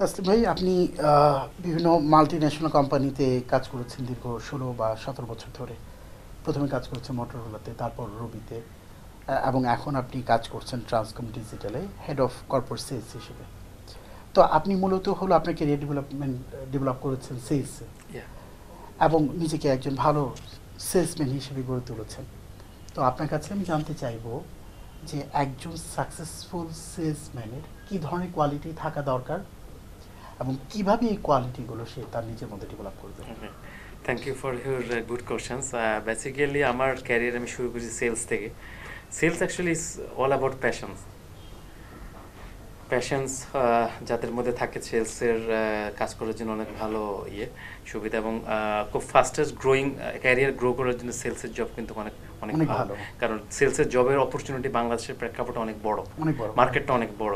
তাসলিম ভাই আপনি বিভিন্ন মাল্টি ন্যাশনাল কোম্পানিতে কাজ করেছেন দীর্ঘ ষোলো বা সতেরো বছর ধরে। প্রথমে কাজ করেছেন মোটরোলাতে তারপর রবিতে এবং এখন আপনি কাজ করছেন ট্রান্সকম ডিজিটালে হেড অফ কর্পোরেট সেলস হিসেবে। তো আপনি মূলত হলো আপনার ক্যারিয়ার ডেভেলপমেন্ট ডেভেলপ করেছেন সেলসে এবং নিজেকে একজন ভালো সেলসম্যান হিসেবে গড়ে তুলেছেন। তো আপনার কাছে আমি জানতে চাইব যে একজন সাকসেসফুল সেলসম্যানের কী ধরনের কোয়ালিটি থাকা দরকার? এবং কীভাবে এই কোয়ালিটিগুলো সে তার নিজের মধ্যে ডেভেলপ করবে? Thank you for your good questions basically Uh, আমার ক্যারিয়ার আমি শুরু করেছি সেলস থেকে। Sales actually is all about passions passions যাদের মধ্যে থাকে সেলসের কাজ করার জন্য অনেক ভালো ইয়ে সুবিধা এবং আহ, খুব ফাস্টেস্ট গ্রোয়িং ক্যারিয়ার গ্রো করার জন্য সেলসের জব কিন্তু অনেক অনেক ভালো। কারণ সেলসের জবের অপরচুনিটি বাংলাদেশের প্রেক্ষাপটে অনেক বড়। অনেক বড়। মার্কেটটা অনেক বড়।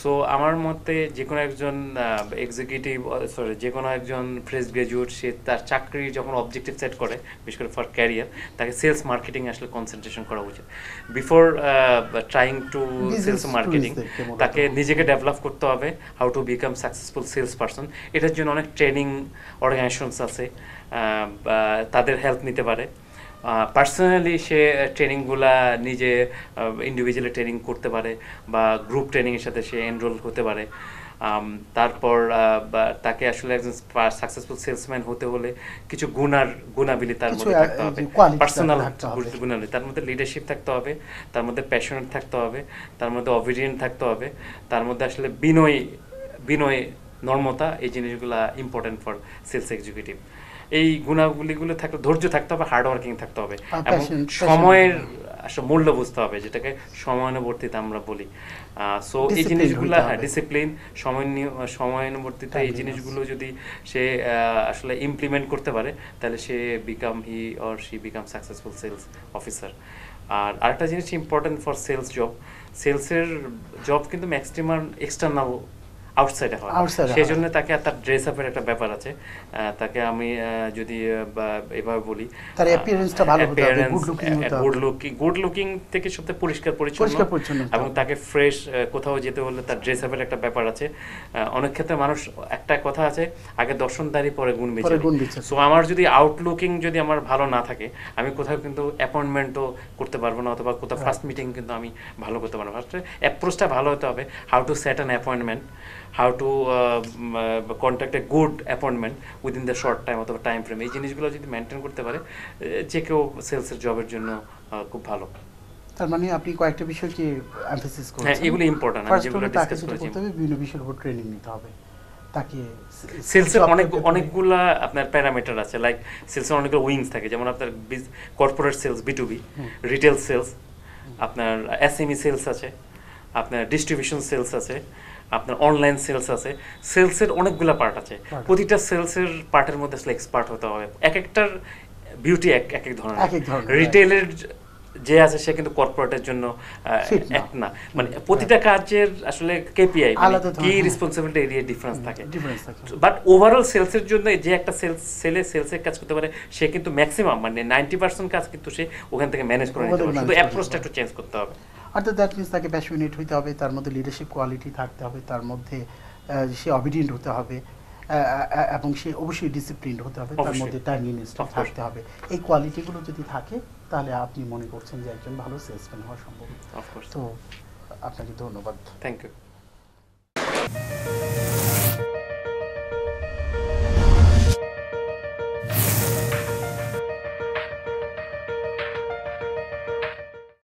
সো আমার মতে যে কোনো একজন এক্সিকিউটিভ সরি যে কোনো একজন ফ্রেশ গ্রাজুয়েট সে তার চাকরির যখন অবজেক্টিভ সেট করে বিশেষ করে ফর ক্যারিয়ার তাকে সেলস মার্কেটিং আসলে কনসেন্ট্রেশন করা উচিত। Before trying to sales marketing তাকে নিজেকে ডেভেলপ করতে হবে how to become successful sales person এটার জন্য অনেক ট্রেনিং অর্গানাইজেশনস আছে তাদের হেল্প নিতে পারে। পার্সোনালি সে ট্রেনিংগুলা নিজে ইন্ডিভিজুয়ালি ট্রেনিং করতে পারে বা গ্রুপ ট্রেনিংয়ের সাথে সে এনরোল হতে পারে। তারপর তাকে আসলে একজন সাকসেসফুল সেলসম্যান হতে হলে কিছু গুণার গুণাবলী তার মধ্যে থাকতে হবে। পার্সোনাল গুণাবলী তার মধ্যে লিডারশিপ থাকতে হবে তার মধ্যে প্যাশনেট থাকতে হবে তার মধ্যে অবিডিয়েন্ট থাকতে হবে তার মধ্যে আসলে বিনয় বিনয় নর্মতা এই জিনিসগুলা ইম্পর্টেন্ট ফর সেলস এক্সিকিউটিভ এই গুণাবলীগুলো থাকলে ধৈর্য থাকতে হবে হার্ড ওয়ার্কিং থাকতে হবে। এবং সময়ের আসলে মূল্য বুঝতে হবে যেটাকে সময়ানুবর্তিতা আমরা বলি। সো এই জিনিসগুলো হ্যাঁ ডিসিপ্লিন সময় সময়ানুবর্তিতা এই জিনিসগুলো যদি সে আসলে ইমপ্লিমেন্ট করতে পারে তাহলে সে become he or she become successful sales officer আর আরেকটা জিনিস ইম্পর্টেন্ট ফর সেলস জব সেলসের জব কিন্তু ম্যাক্সিমাম এক্সটার্নাল আউটসাইডে হয়। সেই জন্য তাকে তার ড্রেস আপের একটা ব্যাপার আছে। তাকে আমি যদি এভাবে বলি তার appearance-টা ভালো হতে হবে, হতে হবে। গুড লুকিং গুড লুকিং থেকে সবথেকে পরিষ্কার পরিচ্ছন্ন। এবং তাকে ফ্রেশ কোথাও যেতে হলে তার ড্রেস আপের একটা ব্যাপার আছে। অনেক ক্ষেত্রে মানুষ একটা কথা আছে আগে দর্শনদারি পরে গুণ পরে গুণ বিচার। সো আমার যদি আউটলুকিং যদি আমার ভালো না থাকে আমি কোথাও কিন্তু অ্যাপয়েন্টমেন্টও করতে পারব না অথবা কোথাও ফার্স্ট মিটিং কিন্তু আমি ভালো করতে পারব ফার্স্টে অ্যাপ্রোচটা ভালো হতে হবে how to set an appointment how to contact a good appointment within the short time অথবা টাইম ফ্রেম এই জিনিসগুলো যদি মেনটেন করতে পারে যে কেউ সেলসের জবের জন্য খুব ভালো। তার মানে আপনি কয়েকটা বিষয়কে এমফেসিস করছেন হ্যাঁ, এগুলো important, আমি যেগুলো যেটা করেছি। হবে বিভিন্ন বিষয়ের উপর ট্রেনিং নিতে হবে। তাকে সেলসের অনেক অনেকগুলা আপনার প্যারামিটার আছে লাইক সেলসের অনেকগুলো উইংস থাকে যেমন আপনার corporate sales B to B retail sales আপনার এসএমই সেলস আছে আপনার ডিস্ট্রিবিউশন সেলস আছে আপনার অনলাইন সেলস আছে সেলসের অনেকগুলা পার্ট আছে। প্রতিটা সেলসের পার্টের মধ্যে আসলে এক্সপার্ট হতে হবে। এক একটার বিউটি এক এক এক ধরনের রিটেলের যে আছে সে কিন্তু কর্পোরেটের জন্য। এক না। মানে প্রতিটা কাজের আসলে কেপিআই কি হ্যাঁ। রেসপন্সিবিলিটি এরিয়া ডিফারেন্স থাকে। বাট ওভারঅল সেলসের জন্য যে একটা সেলস সেলে সেলসের কাজ করতে পারে সে কিন্তু ম্যাক্সিমাম মানে নাইনটি পার্সেন্ট কাজ কিন্তু সে ওখান থেকে ম্যানেজ করে নিতে পারে। শুধু অ্যাপ্রোচটা একটু চেঞ্জ করতে হবে। অর্থাৎ দ্যাট মিনস তাকে প্যাশনেট হইতে হবে তার মধ্যে লিডারশিপ কোয়ালিটি থাকতে হবে তার মধ্যে সে অবিডিয়েন্ট হতে হবে এবং সে অবশ্যই ডিসিপ্লিন হতে হবে তার মধ্যে টাইমলিনেস থাকতে হবে। এই কোয়ালিটিগুলো যদি থাকে তাহলে আপনি মনে করছেন যে একজন ভালো সেলসম্যান হওয়া সম্ভব। তো আপনাকে ধন্যবাদ। Thank you